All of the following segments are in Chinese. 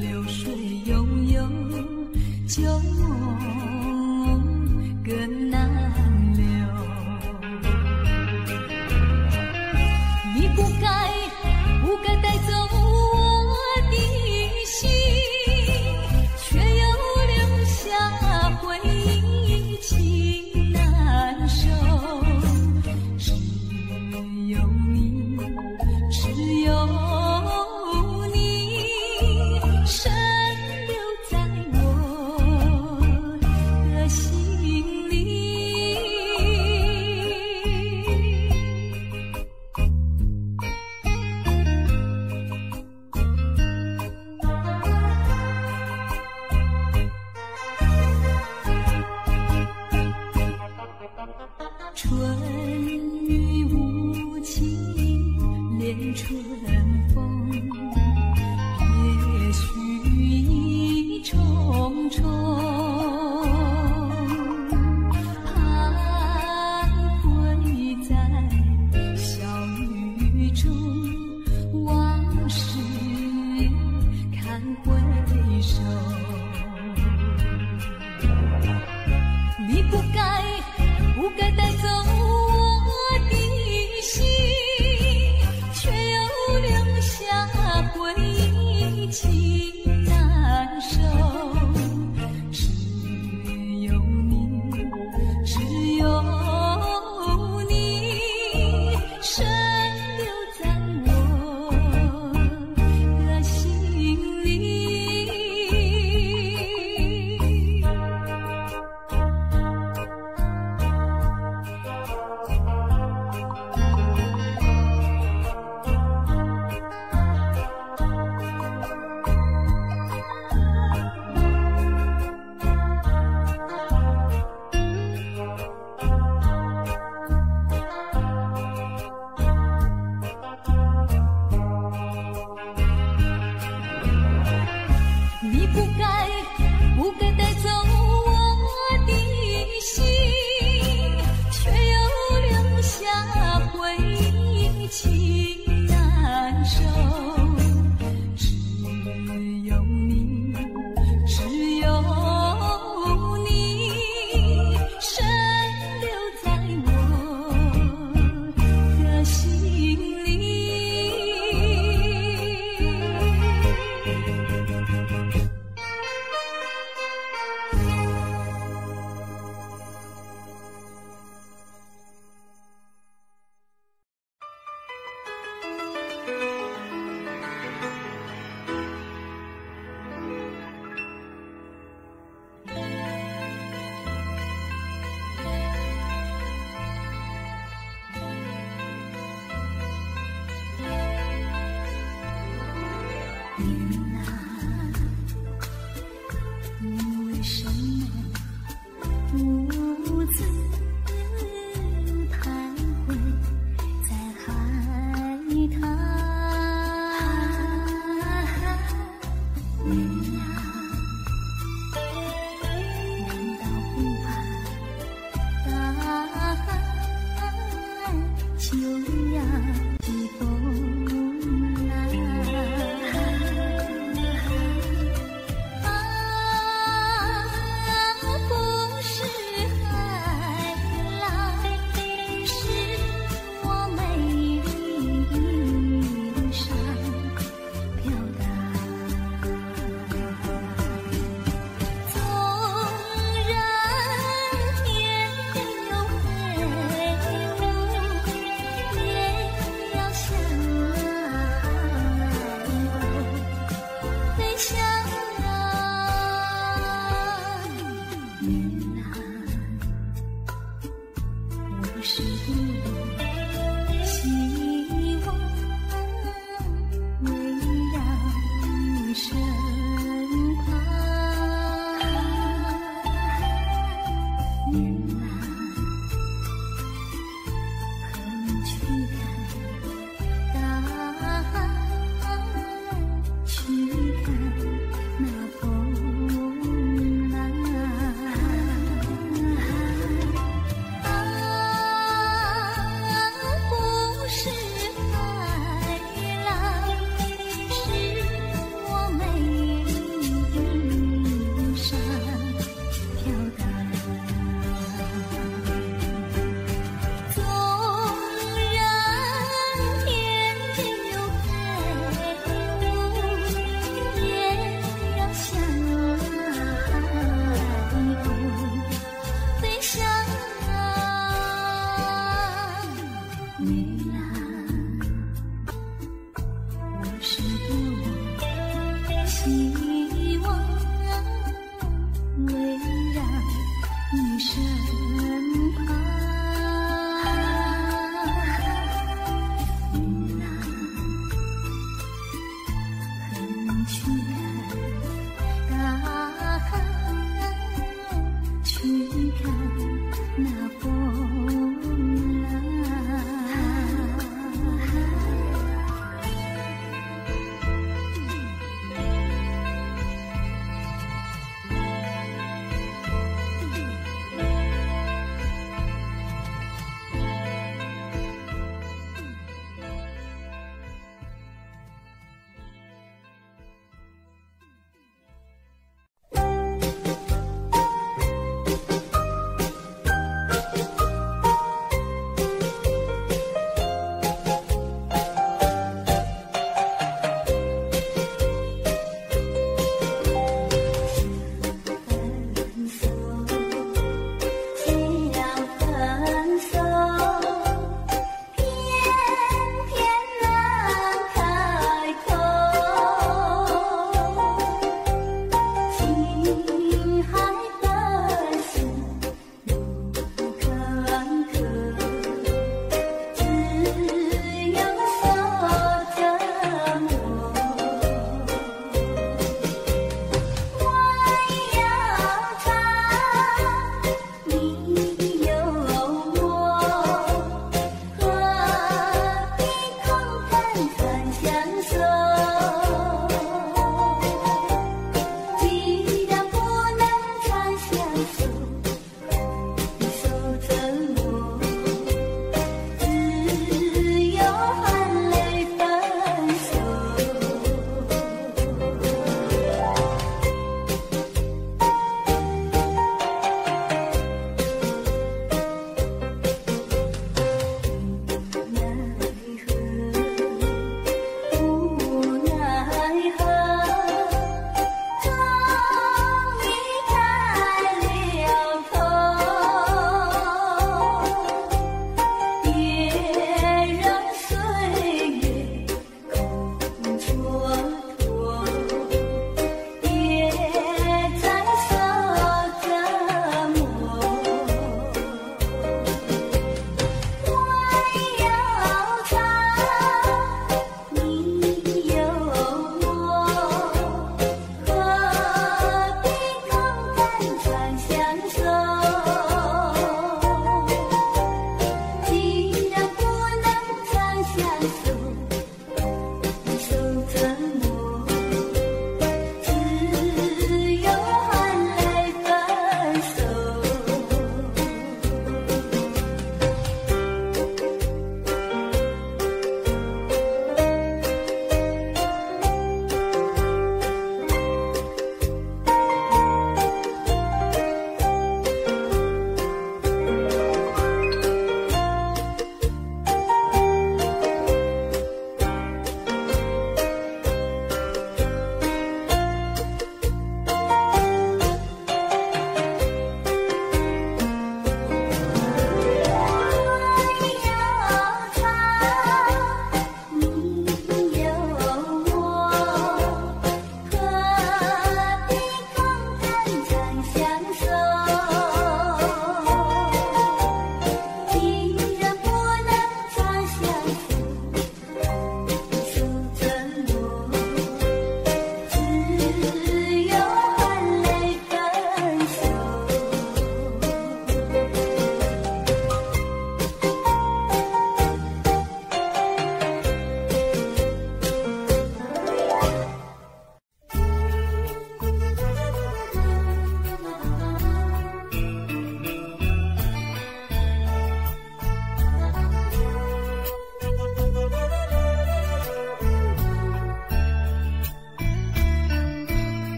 流水悠悠，旧梦。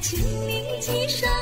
请你系上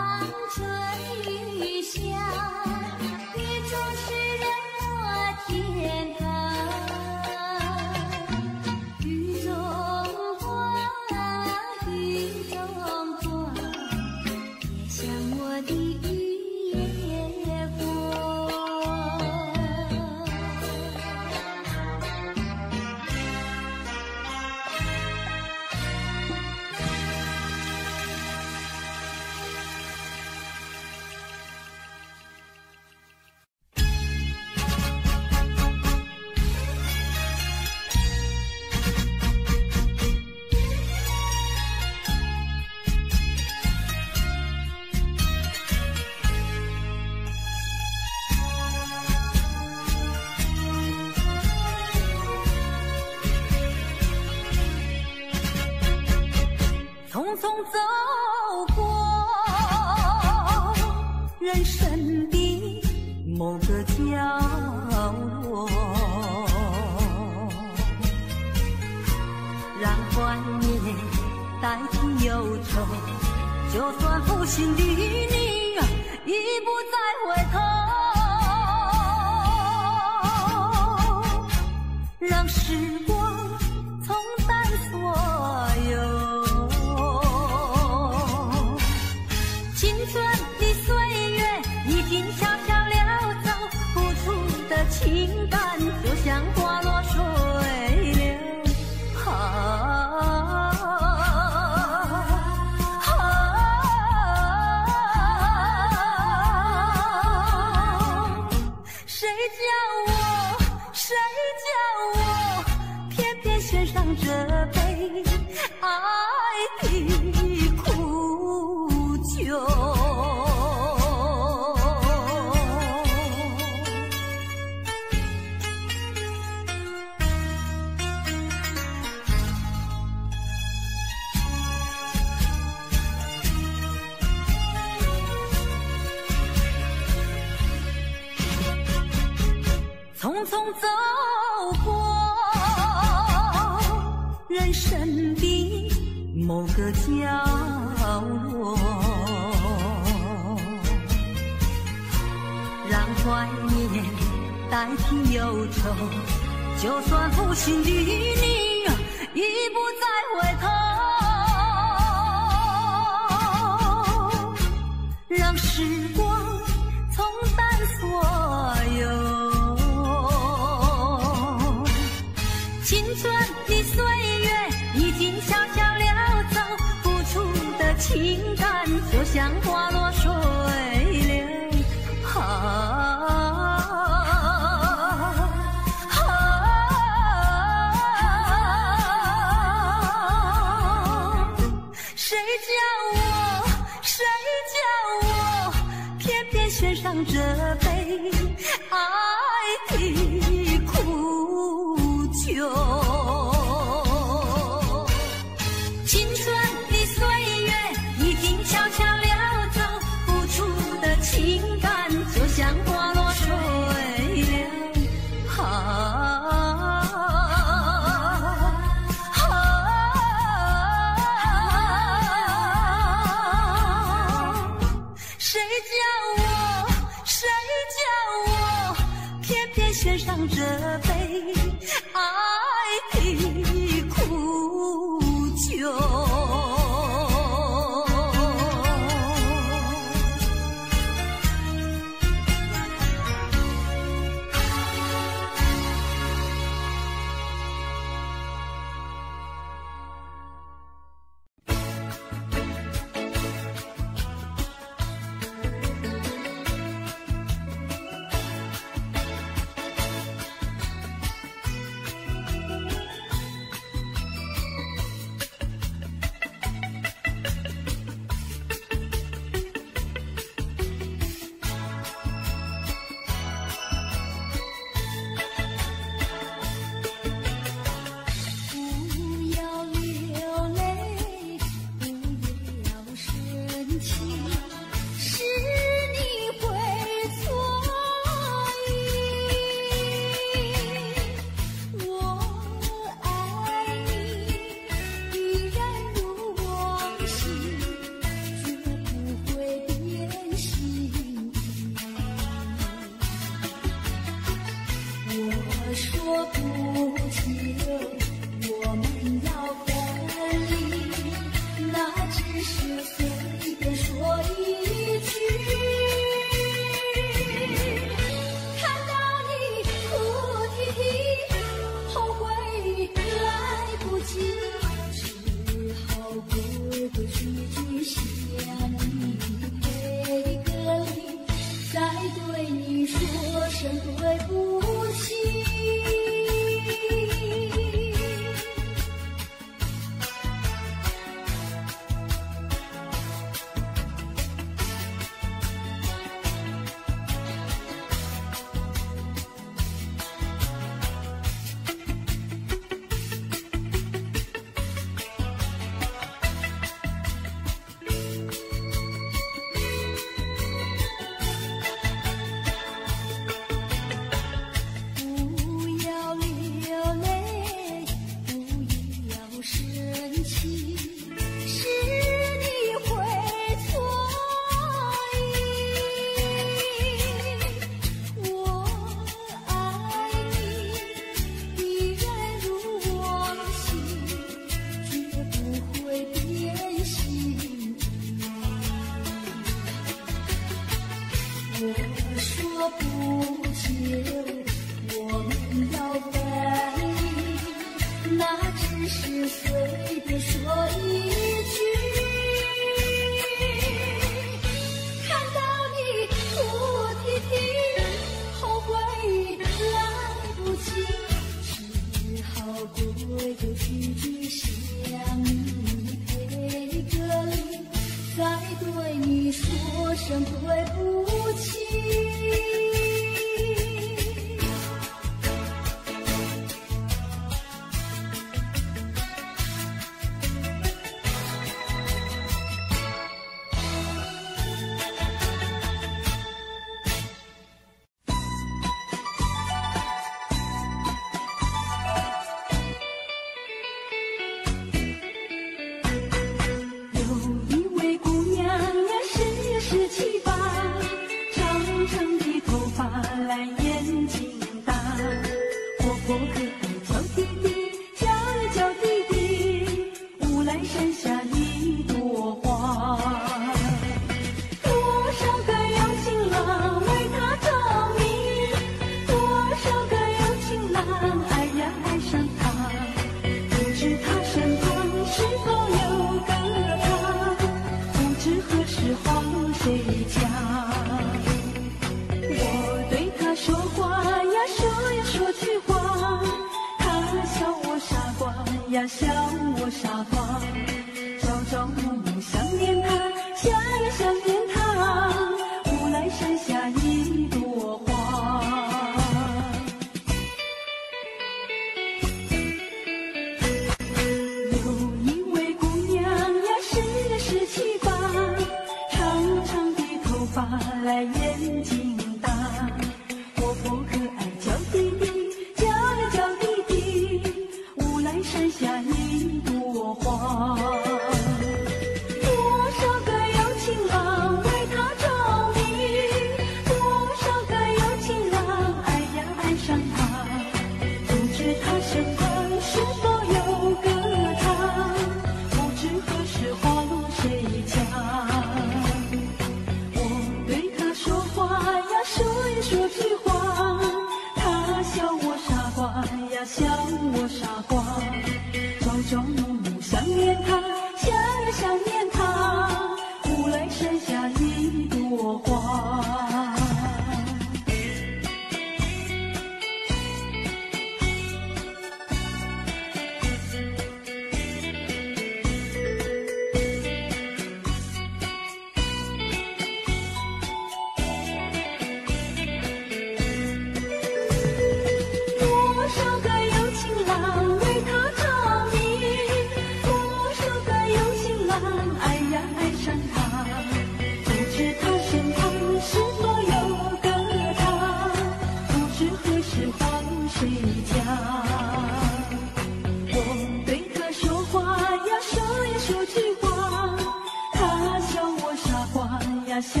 笑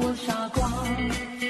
我傻瓜。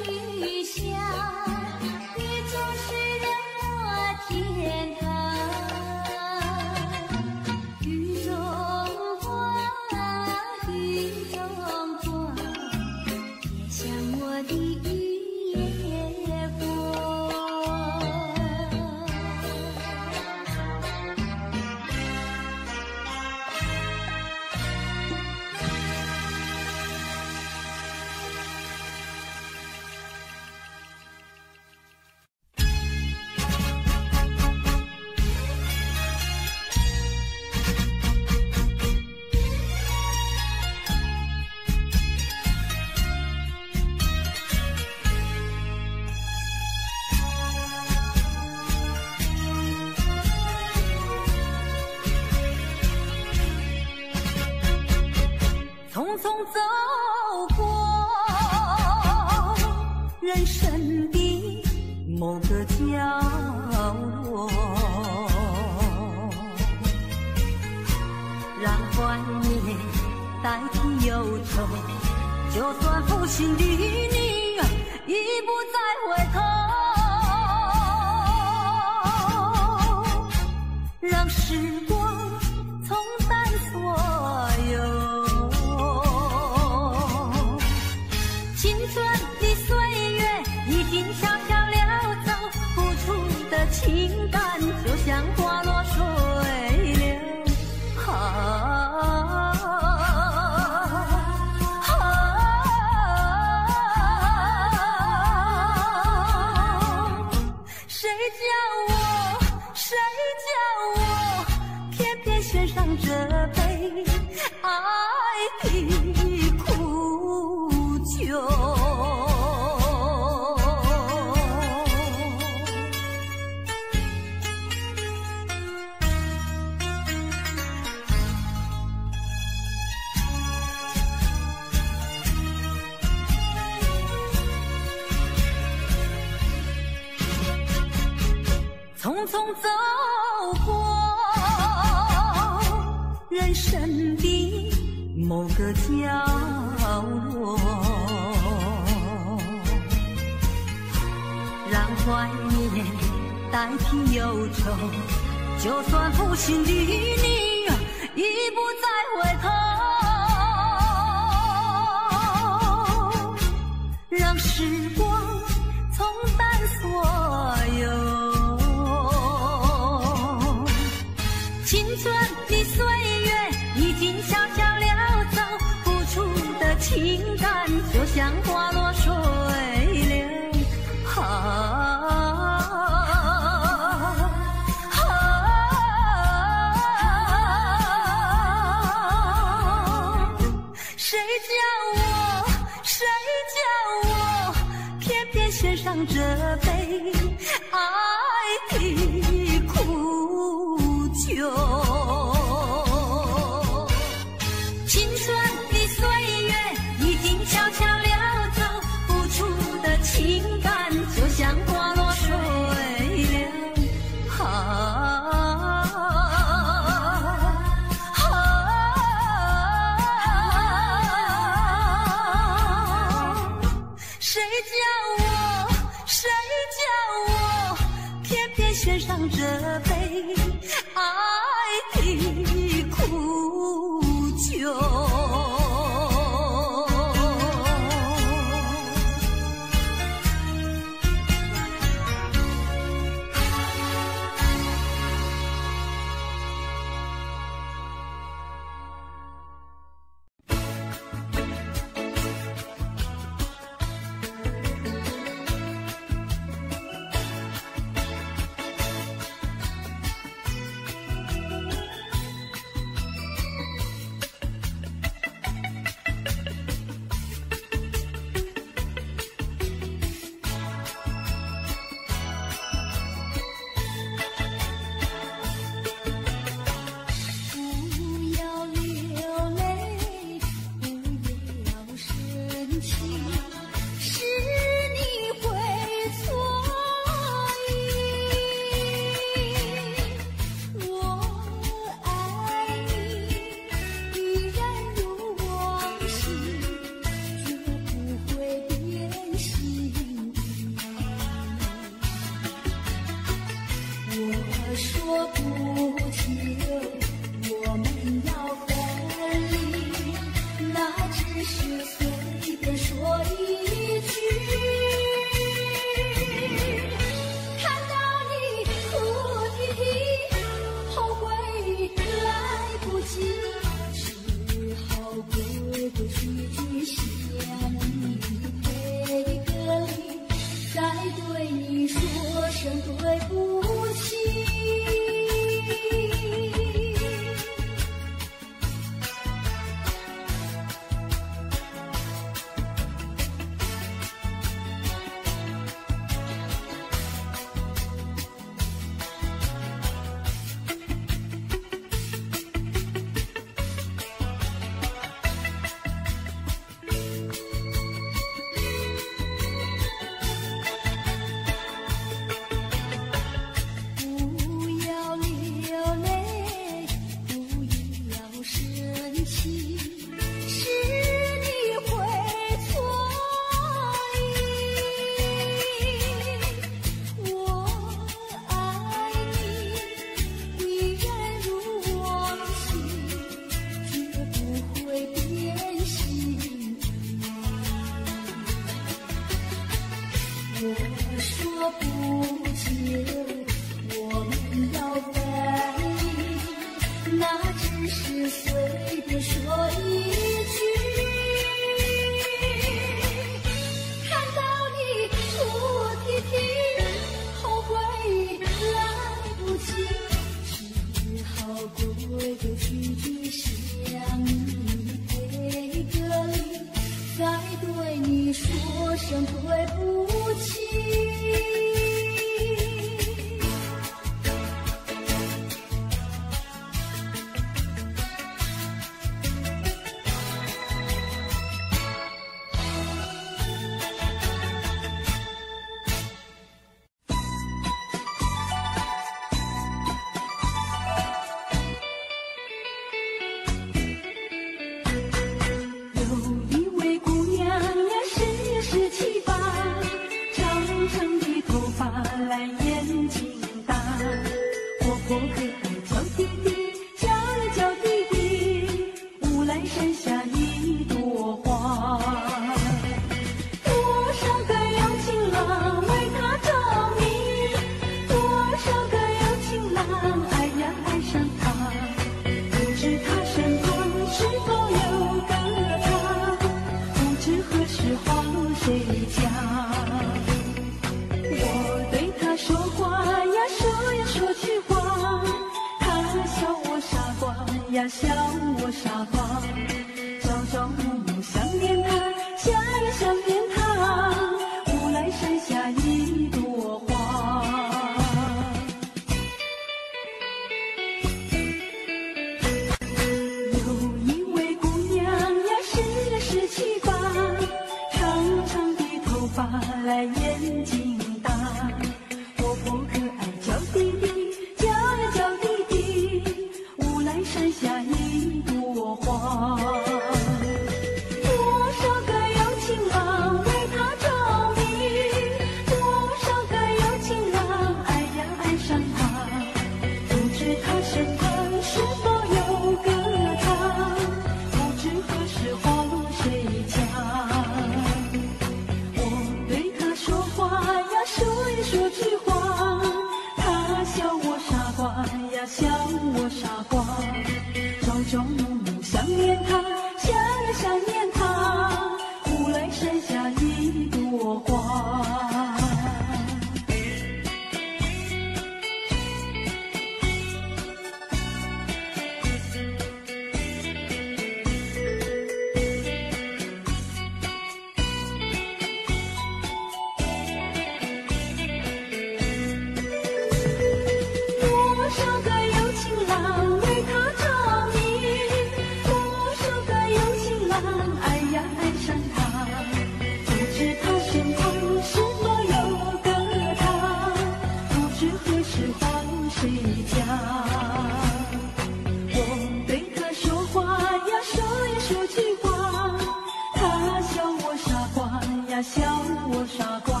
我傻瓜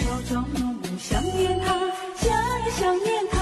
朝朝暮暮想念他想呀想念他。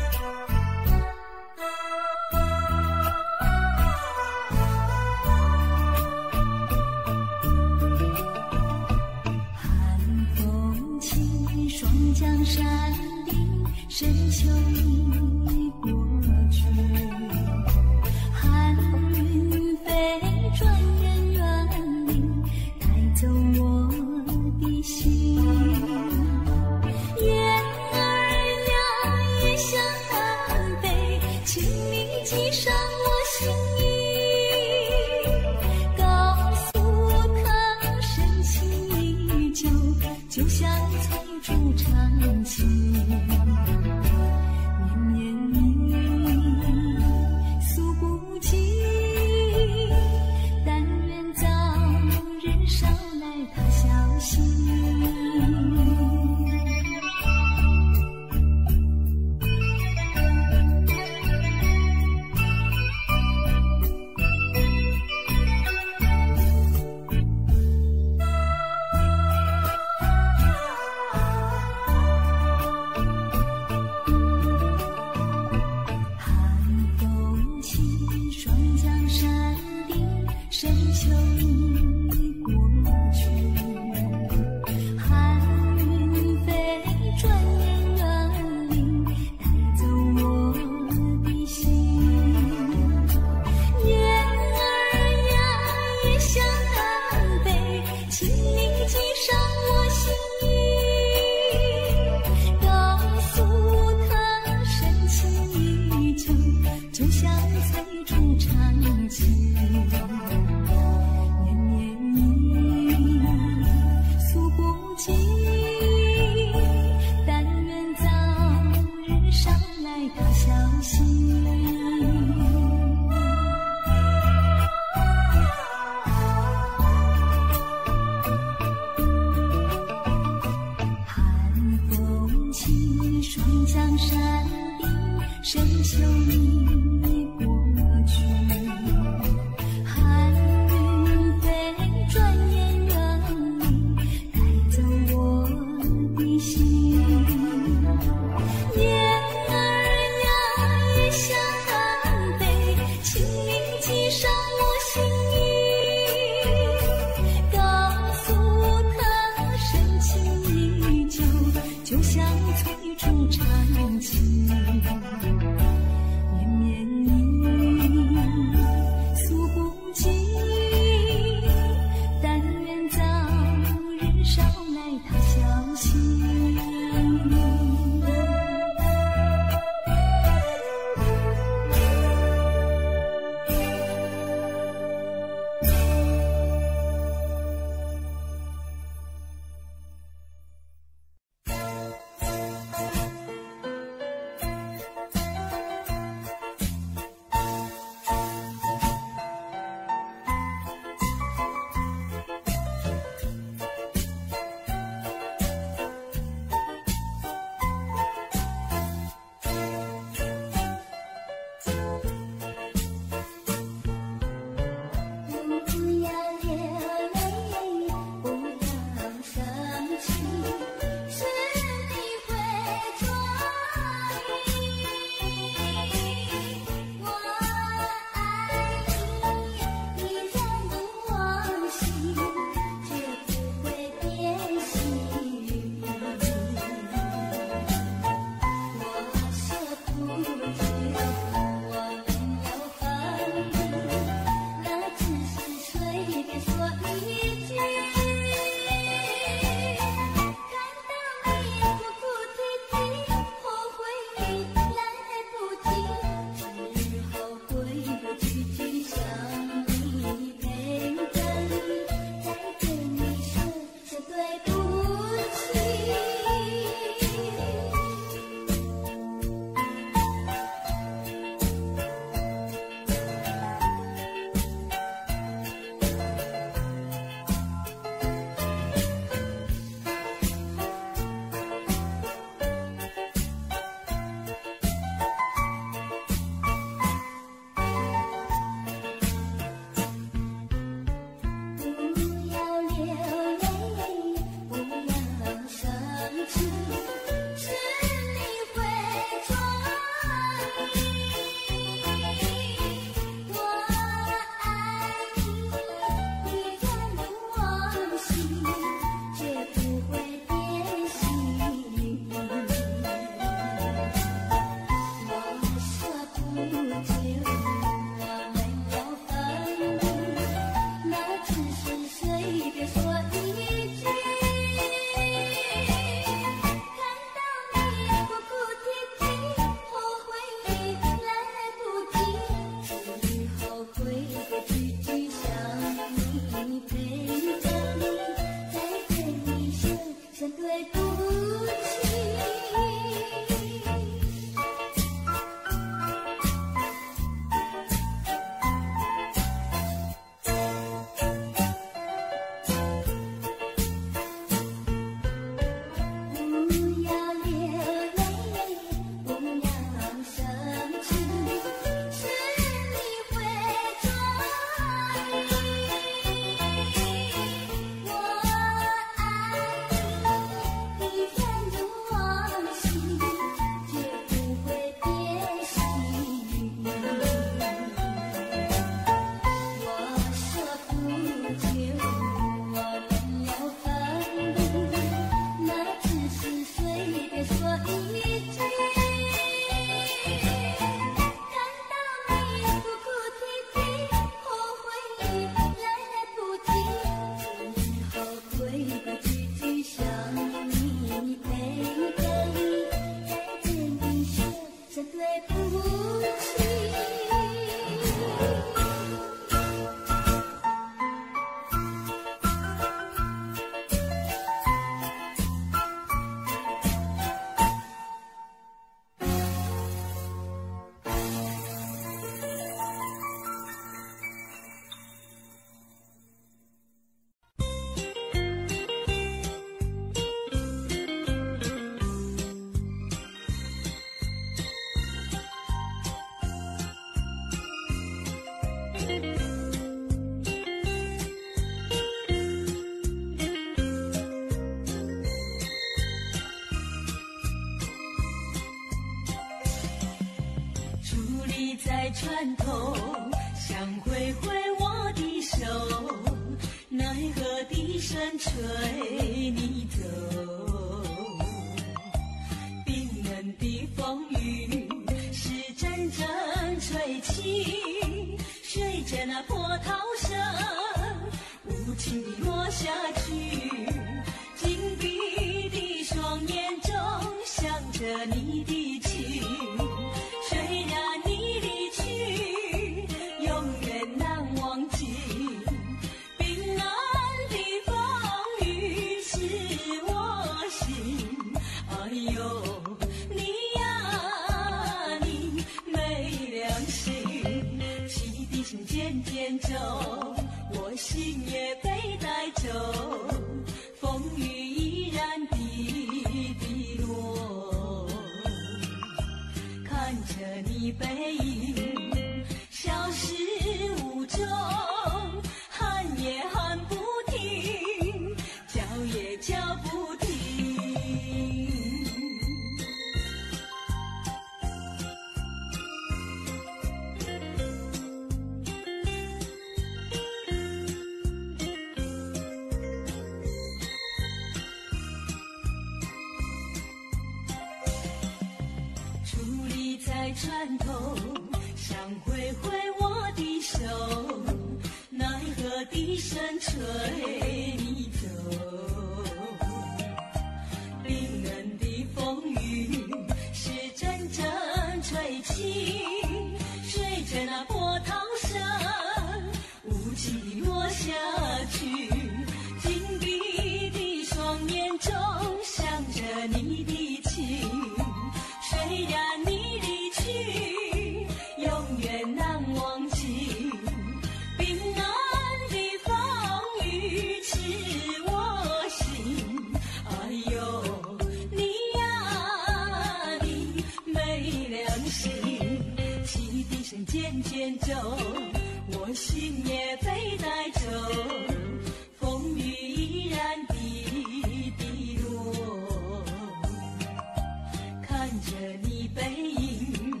看着你背影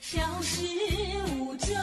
消失无踪。